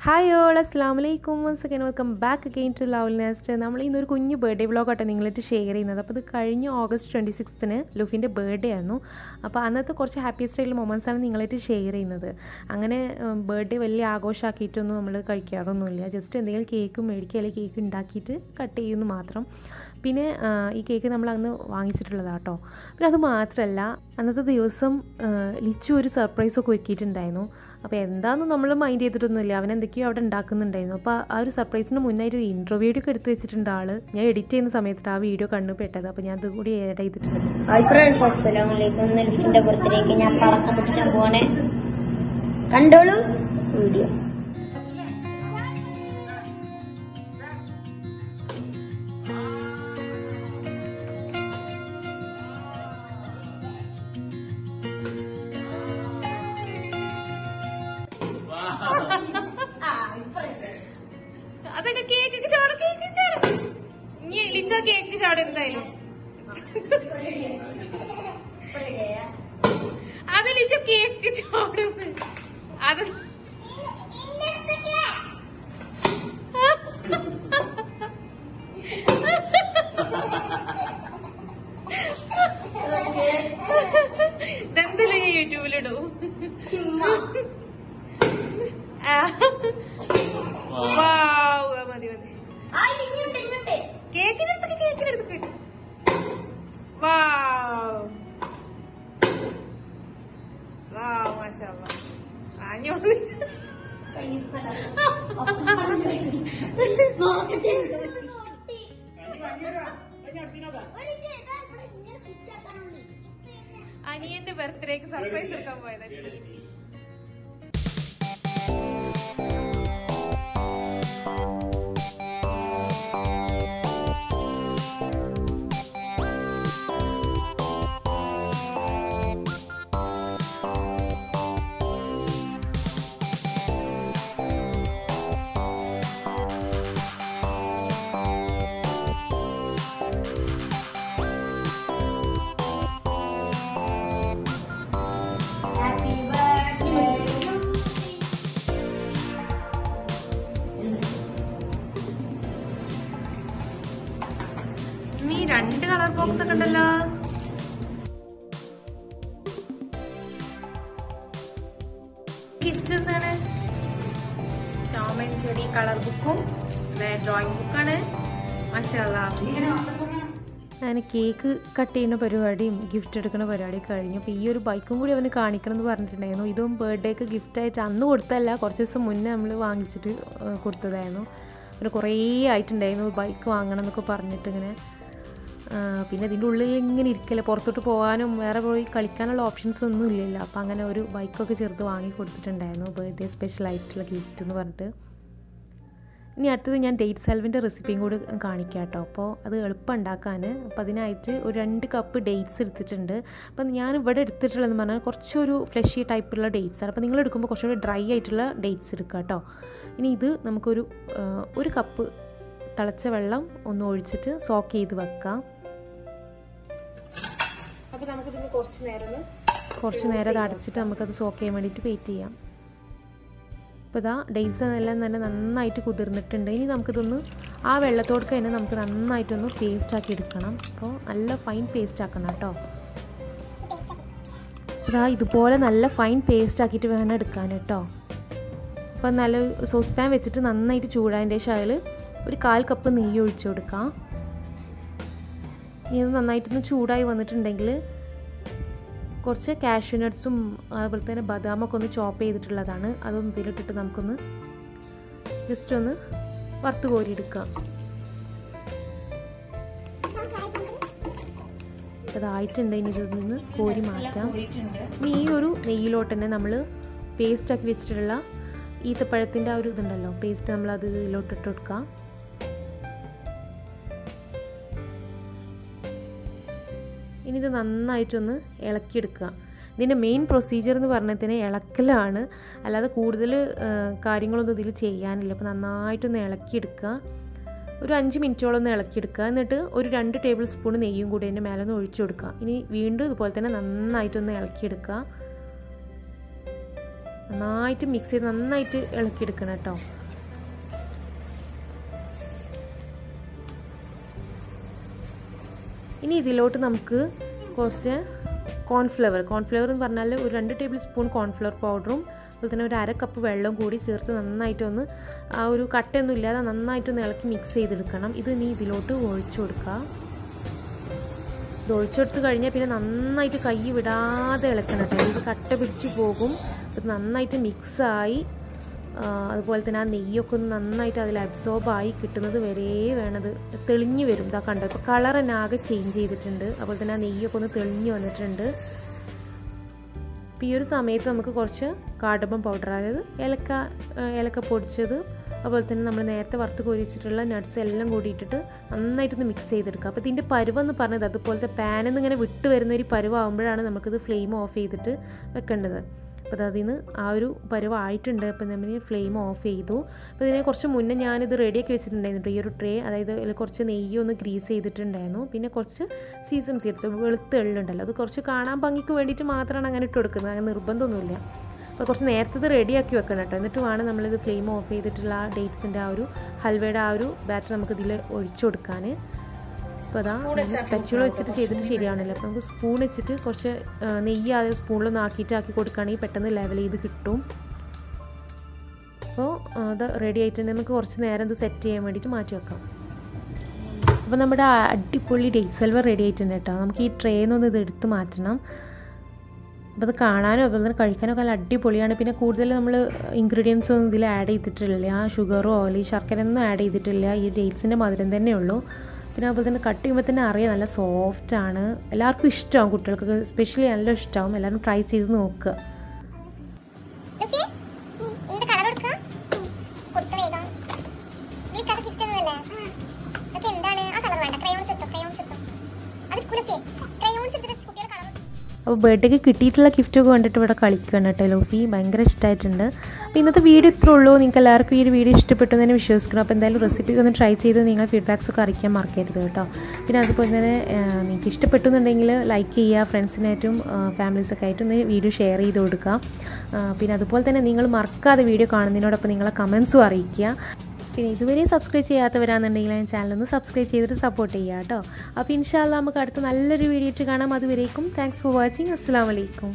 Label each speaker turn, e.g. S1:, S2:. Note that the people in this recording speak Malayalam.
S1: ഹായ് ഓൾ അസ്സാം വലൈക്കും once again welcome back again to love nest നമ്മൾ ഒരു കുഞ്ഞ് ബർത്ത്ഡേ ആട്ടോ നിങ്ങളായിട്ട് ഷെയർ ചെയ്യുന്നത്. അപ്പോൾ ഇത് കഴിഞ്ഞ ഓഗസ്റ്റ് ട്വന്റി സിക്സ്ത്തിന് ലുഫിന്റെ ബർത്ത്ഡേ ആയിരുന്നു. അപ്പോൾ അന്നത്തെ കുറച്ച് ഹാപ്പിയസ്റ്റ് ആയിട്ടുള്ള ആണ് നിങ്ങളായിട്ട് ഷെയർ ചെയ്യുന്നത്. അങ്ങനെ ബർത്ത്ഡേ വലിയ ആഘോഷമാക്കിയിട്ടൊന്നും നമ്മൾ കഴിക്കാറൊന്നുമില്ല. ജസ്റ്റ് എന്തെങ്കിലും കേക്ക് മേടിക്കുക അല്ലെങ്കിൽ കേക്ക് ഉണ്ടാക്കിയിട്ട് കട്ട് ചെയ്യുന്നു മാത്രം. പിന്നെ ഈ കേക്ക് നമ്മൾ അന്ന് വാങ്ങിച്ചിട്ടുള്ളതാണ് കേട്ടോ പിന്നെ അത് മാത്രമല്ല അന്നത്തെ ദിവസം ലിച്ചു ഒരു സർപ്രൈസൊക്കെ ഒരുക്കിയിട്ടുണ്ടായിരുന്നു. അപ്പോൾ എന്താണെന്ന് നമ്മൾ മൈൻഡ് ചെയ്തിട്ടൊന്നുമില്ല. അവൻ എന്തൊക്കെയോ അവിടെ ഉണ്ടാക്കുന്നുണ്ടായിരുന്നു. അപ്പോൾ ആ ഒരു സർപ്രൈസിന് മുന്നേ ഒരു ഇന്റർവ്യൂ ഒക്കെ എടുത്ത് വെച്ചിട്ടുണ്ട് ആൾ. ഞാൻ എഡിറ്റ് ചെയ്യുന്ന സമയത്ത് ആ വീഡിയോ കണ്ണു പെട്ടത്. അപ്പോൾ ഞാൻ അതുകൂടി ആഡ് ചെയ്തിട്ടുണ്ട്.
S2: ഹായ് ഫ്രണ്ട്സ് അസ്സലാമലൈക്കും നെൽഫിന്റെ പുറത്തേക്ക് ഞാൻ പടക്കം പൊട്ടിച്ചാൻ പോവാണ്. കണ്ടോളൂ. വീഡിയോ.
S1: കേക്ക് ചാടും കേക്ക് ചാടും. ഇനി ലിച്ചോ കേക്ക് ചാടും എന്തായാലും. അത് ലിച്ചോ കേക്ക് ചാടും അത് ഇതെന്തല്ലേ യൂട്യൂബിലിടൂ? ആ. വാവ് മാഷാ ആഞ്ഞോളൂ അനിയന്റെ ബർത്ത്ഡേക്ക് സർപ്രൈസ് എടുക്കാൻ പോയതാ ബോക്സ് ഒക്കെ ഉണ്ടല്ലോ. ഗിഫ്റ്റ് എന്താണ് ടോം ആൻഡ് ചെറി കളർ ബുക്കും ഡ്രോയിങ് ബുക്കാണ് ഞാൻ കേക്ക് കട്ട് ചെയ്യുന്ന പരിപാടിയും ഗിഫ്റ്റ് എടുക്കുന്ന പരിപാടിയും കഴിഞ്ഞു. അപ്പോൾ ഈ ഒരു ബൈക്കും കൂടി അവന് കാണിക്കണം എന്ന് പറഞ്ഞിട്ടുണ്ടായിരുന്നു. ഇതും ബർത്ത്ഡേക്ക് ഗിഫ്റ്റായിട്ട് അന്ന് കൊടുത്തല്ല കുറച്ച് ദിവസം മുന്നേ നമ്മൾ വാങ്ങിച്ചിട്ട് കൊടുത്തതായിരുന്നു. പിന്നെ കുറേ ആയിട്ടുണ്ടായിരുന്നു ബൈക്ക് വാങ്ങണം എന്നൊക്കെ പറഞ്ഞിട്ട് ഇങ്ങനെ പിന്നെ ഇതിന്റെ ഉള്ളിൽ ഇങ്ങനെ ഇരിക്കില്ല. പുറത്തോട്ട് പോകാനും വേറെ പോയി കളിക്കാനുള്ള ഓപ്ഷൻസ് ഒന്നും ഇല്ലല്ലോ. അപ്പോൾ അങ്ങനെ ഒരു ബൈക്കൊക്കെ ചെറുത് വാങ്ങി കൊടുത്തിട്ടുണ്ടായിരുന്നു. ബർത്ത്ഡേ സ്പെഷ്യൽ ആയിട്ടുള്ള ഗിഫ്റ്റ് എന്ന് പറഞ്ഞിട്ട്. ഇനി അടുത്തത് ഞാൻ ഡേറ്റ് സെൽവിന്റെ റെസിപ്പിയും കൂടി കാണിക്കാം കേട്ടോ അപ്പോൾ അത് എളുപ്പം ഉണ്ടാക്കാൻ അപ്പോൾ അതിനായിട്ട് ഒരു രണ്ട് കപ്പ് ഡേറ്റ്സ് എടുത്തിട്ടുണ്ട്. അപ്പം ഞാൻ ഇവിടെ എടുത്തിട്ടുള്ളതെന്ന് പറഞ്ഞാൽ കുറച്ചൊരു ഫ്ലഷി ടൈപ്പുള്ള ഡേറ്റ്സ് ആണ്. അപ്പോൾ നിങ്ങൾ എടുക്കുമ്പോൾ കുറച്ചുകൂടി ഡ്രൈ ആയിട്ടുള്ള ഡേറ്റ്സ് എടുക്കുക കേട്ടോ ഇനി ഇത് നമുക്കൊരു ഒരു കപ്പ് തിളച്ച വെള്ളം ഒന്ന് ഒഴിച്ചിട്ട് സോക്ക് ചെയ്ത് വെക്കാം. അപ്പോൾ നമുക്കിതിന് കുറച്ച് നേരം കുറച്ച് നേരം അത് അടച്ചിട്ട് നമുക്കത് സോക്ക് ചെയ്യാൻ വേണ്ടിയിട്ട് വെയിറ്റ് ചെയ്യാം. അപ്പോൾ ഇതാ ഡേറ്റ്സ് എല്ലാം തന്നെ നന്നായിട്ട് കുതിർന്നിട്ടുണ്ട്. ഇനി നമുക്കിതൊന്ന് ആ വെള്ളത്തോടൊക്കെ തന്നെ നമുക്ക് നന്നായിട്ടൊന്ന് പേസ്റ്റ് ആക്കി എടുക്കണം. അപ്പോൾ നല്ല ഫൈൻ പേസ്റ്റ് ആക്കണം കേട്ടോ. ഇതാ ഇതുപോലെ നല്ല ഫൈൻ പേസ്റ്റ് ആക്കിയിട്ട് വേണം എടുക്കാൻ കേട്ടോ. അപ്പോൾ നല്ല സോസ് പാൻ വെച്ചിട്ട് നന്നായിട്ട് ചൂടായതിന്റെ ശേഷം അതിൽ ഒരു കാൽ കപ്പ് നെയ്യ് ഒഴിച്ചു കൊടുക്കാം. ഇനി അത് നന്നായിട്ടൊന്ന് ചൂടായി വന്നിട്ടുണ്ടെങ്കിൽ കുറച്ച് കാഷ്യൂ നട്ട്സും അതുപോലെ തന്നെ ബദാമൊക്കെ ഒന്ന് ചോപ്പ് ചെയ്തിട്ടുള്ളതാണ്. അതൊന്ന് ഇതിലിട്ടിട്ട് നമുക്കൊന്ന് ജസ്റ്റ് ഒന്ന് വറുത്ത് കോരിയെടുക്കാം അതായിട്ടുണ്ട് ഇനി ഇതിൽ നിന്ന് കോരി മാറ്റാം. ഇനി ഈ ഒരു നെയ്യിലോട്ട് തന്നെ നമ്മൾ പേസ്റ്റ് ആക്കി വെച്ചിട്ടുള്ള ഈത്തപ്പഴത്തിന്റെ ആ ഒരു ഇതുണ്ടല്ലോ. പേസ്റ്റ് നമ്മൾ അത് ഇതിലോട്ട് ഇട്ട് ഇനി ഇത് നന്നായിട്ടൊന്ന് ഇളക്കിയെടുക്കുക. ഇതിന്റെ മെയിൻ പ്രൊസീജിയർ എന്ന് പറഞ്ഞാൽ തന്നെ ഇളക്കലാണ്. അല്ലാതെ കൂടുതൽ കാര്യങ്ങളൊന്നും ഇതിൽ ചെയ്യാനില്ല. അപ്പോൾ നന്നായിട്ടൊന്ന് ഇളക്കിയെടുക്കുക. ഒരു അഞ്ച് മിനിറ്റോളം ഒന്ന് ഇളക്കിയെടുക്കുക. എന്നിട്ട് ഒരു രണ്ട് ടേബിൾ സ്പൂൺ നെയ്യും കൂടി അതിന്റെ മേലെ ഒന്ന് ഒഴിച്ചു കൊടുക്കുക. ഇനി വീണ്ടും ഇതുപോലെ തന്നെ നന്നായിട്ടൊന്ന് ഇളക്കിയെടുക്കുക. നന്നായിട്ട് മിക്സ് ചെയ്ത് നന്നായിട്ട് ഇളക്കിയെടുക്കണം കേട്ടോ. ഇനി ഇതിലോട്ട് നമുക്ക് കുറച്ച് കോൺഫ്ലവർ. കോൺഫ്ലവർ എന്ന് പറഞ്ഞാൽ ഒരു രണ്ട് ടേബിൾ സ്പൂൺ കോൺഫ്ലവർ പൗഡറും അതുപോലെ തന്നെ ഒരു അര കപ്പ് വെള്ളം കൂടി ചേർത്ത് നന്നായിട്ടൊന്ന് ആ ഒരു കട്ടയൊന്നും ഇല്ലാതെ നന്നായിട്ടൊന്ന് ഇളക്കി മിക്സ് ചെയ്തെടുക്കണം. ഇത് നീ ഇതിലോട്ട് ഒഴിച്ചു കൊടുക്കുക. ഇത് ഒഴിച്ചെടുത്ത് കഴിഞ്ഞാൽ പിന്നെ നന്നായിട്ട് കൈ വിടാതെ ഇളക്കണം കേട്ടോ. ഇത് കട്ട പിടിച്ച് പോകും. ഇത് നന്നായിട്ട് മിക്സായി അതുപോലെ തന്നെ ആ നെയ്യൊക്കെ ഒന്ന് നന്നായിട്ട് അതിൽ അബ്സോർബായി കിട്ടുന്നത് വരെ വേണത് തെളിഞ്ഞ് വരും. ഇതാ കണ്ടോ? ഇപ്പോൾ കളർ തന്നെ ആകെ ചേഞ്ച് ചെയ്തിട്ടുണ്ട്. അതുപോലെ തന്നെ ആ നെയ്യൊക്കെ ഒന്ന് തെളിഞ്ഞ് വന്നിട്ടുണ്ട്. അപ്പോൾ ഈ ഒരു സമയത്ത് നമുക്ക് കുറച്ച് കാടമ്പം പൗഡർ അതായത് ഏലക്ക ഏലക്ക പൊടിച്ചത് അതുപോലെ തന്നെ നമ്മൾ നേരത്തെ വറുത്ത് കോരിച്ചിട്ടുള്ള നട്ട്സ് എല്ലാം കൂടി ഇട്ടിട്ട് നന്നായിട്ടൊന്ന് മിക്സ് ചെയ്തെടുക്കുക. അപ്പോൾ ഇതിന്റെ പരുവെന്ന് പറഞ്ഞത് അതുപോലത്തെ പാനിൽ നിന്ന് ഇങ്ങനെ വിട്ട് വരുന്ന ഒരു പരുവാകുമ്പോഴാണ് നമുക്കിത് ഫ്ലെയിം ഓഫ് ചെയ്തിട്ട് വെക്കേണ്ടത്. അപ്പോൾ അതിൽ നിന്ന് ആ ഒരു പരുവായിട്ടുണ്ട്. അപ്പോൾ നമ്മൾ ഫ്ലെയിം ഓഫ് ചെയ്തു. അപ്പോൾ ഇതിനെ കുറച്ച് മുന്നേ ഞാനിത് റെഡിയാക്കി വെച്ചിട്ടുണ്ടായിരുന്നു. ഈ ഒരു ട്രേ അതായത് കുറച്ച് നെയ്യ് ഒന്ന് ഗ്രീസ് ചെയ്തിട്ടുണ്ടായിരുന്നു. പിന്നെ കുറച്ച് സീസം സീഡ്സ് വെളുത്ത എള്ളുണ്ടല്ലോ അത് കുറച്ച് കാണാൻ ഭംഗിക്ക് വേണ്ടിയിട്ട് മാത്രമാണ് അങ്ങനെ ഇട്ട് കൊടുക്കുന്നത്. അങ്ങനെ നിർബന്ധമൊന്നുമില്ല. അപ്പോൾ കുറച്ച് നേരത്തെ ഇത് റെഡിയാക്കി വെക്കണം കേട്ടോ. എന്നിട്ട് വേണം നമ്മളിത് ഫ്ലെയിം ഓഫ് ചെയ്തിട്ടുള്ള ആ ഡേറ്റ്സിന്റെ ആ ഒരു ഹൽവയുടെ ആ ഒരു ബാറ്റർ നമുക്ക് ഇതിൽ ഒഴിച്ചു കൊടുക്കാൻ അപ്പോൾ അതാ സ്പെച്ചുകൾ വെച്ചിട്ട് ചെയ്തിട്ട് ശരിയാണല്ലോ അപ്പോൾ നമുക്ക് സ്പൂൺ വെച്ചിട്ട് കുറച്ച് നെയ്യ് ആദ്യം സ്പൂണിലൊന്ന് ആക്കിയിട്ട് ആക്കി കൊടുക്കുകയാണെങ്കിൽ പെട്ടെന്ന് ലെവൽ ചെയ്ത് കിട്ടും. അപ്പോൾ അത് റെഡി ആയിട്ടുണ്ട്. നമുക്ക് കുറച്ച് നേരം ഇത് സെറ്റ് ചെയ്യാൻ വേണ്ടിയിട്ട് മാറ്റി വെക്കാം. അപ്പോൾ നമ്മുടെ അടിപൊളി ഡേറ്റ് സെൽവർ റെഡി ആയിട്ടുണ്ട് കേട്ടോ നമുക്ക് ഈ ട്രേന്നൊന്ന് ഇത് എടുത്ത് മാറ്റണം. അപ്പോൾ അത് കാണാനും അതുപോലെ തന്നെ കഴിക്കാനോ ഒക്കെ നല്ല അടിപൊളിയാണ്. പിന്നെ കൂടുതൽ നമ്മൾ ഇൻഗ്രീഡിയൻസ് ഒന്നും ഇതിൽ ആഡ് ചെയ്തിട്ടില്ല. ഷുഗറോ ഓയിൽ ശർക്കര ഒന്നും ആഡ് ചെയ്തിട്ടില്ല. ഈ ഡേറ്റ്സിന്റെ മധുരം തന്നെ ഉള്ളൂ. പിന്നെ അതുപോലെ തന്നെ കട്ട് ചെയ്യുമ്പോൾ തന്നെ അറിയാം നല്ല സോഫ്റ്റ് ആണ്. എല്ലാവർക്കും ഇഷ്ടമാവും കുട്ടികൾക്ക് സ്പെഷ്യലി നല്ല ഇഷ്ടമാവും. എല്ലാവരും ട്രൈ ചെയ്ത് നോക്കുക.
S2: കൊടുക്കുക കൊടുത്ത വേഗം നീ
S1: അപ്പോൾ ബർത്ത്ഡേക്ക് കിട്ടിയിട്ടുള്ള ഗിഫ്റ്റൊക്കെ കണ്ടിട്ട് ഇവിടെ കളിക്കുകയാണ് കേട്ടോ ലോഫി ഭയങ്കര ഇഷ്ടമായിട്ടുണ്ട് അപ്പോൾ ഇന്നത്തെ വീഡിയോ ഇത്രേ ഉള്ളൂ. നിങ്ങൾക്ക് എല്ലാവർക്കും ഈ ഒരു വീഡിയോ ഇഷ്ടപ്പെട്ടു തന്നെ വിശ്വസിക്കണം അപ്പോൾ എന്തായാലും റെസിപ്പി ഒന്ന് ട്രൈ ചെയ്ത് നിങ്ങൾ ഫീഡ്ബാക്സ് ഒക്കെ അറിയിക്കാൻ മറക്കരുത് കേട്ടോ. പിന്നെ അതുപോലെ തന്നെ നിങ്ങൾക്ക് ഇഷ്ടപ്പെട്ടു എന്നുണ്ടെങ്കിൽ ലൈക്ക് ചെയ്യുക ഫ്രണ്ട്സിനായിട്ടും ഫാമിലീസൊക്കെ ആയിട്ടും ഒന്ന് വീഡിയോ ഷെയർ ചെയ്ത് കൊടുക്കുക. പിന്നെ അതുപോലെ തന്നെ നിങ്ങൾ മറക്കാതെ വീഡിയോ കാണുന്നതിനോടൊപ്പം നിങ്ങളെ കമൻസും അറിയിക്കുക. പിന്നെ ഇതുവരെ സബ്സ്ക്രൈബ് ചെയ്യാത്തവരാണെന്നുണ്ടെങ്കിൽ ആ ചാനലൊന്ന് സബ്സ്ക്രൈബ് ചെയ്തിട്ട് സപ്പോർട്ട് ചെയ്യുക കേട്ടോ. അപ്പോൾ ഇൻഷാല്ല നമുക്ക് അടുത്ത നല്ലൊരു വീഡിയോ ഇട്ട് കാണാം. അതുവരേക്കും താങ്ക്സ് ഫോർ വാച്ചിങ് അസ്സാം വലൈക്കും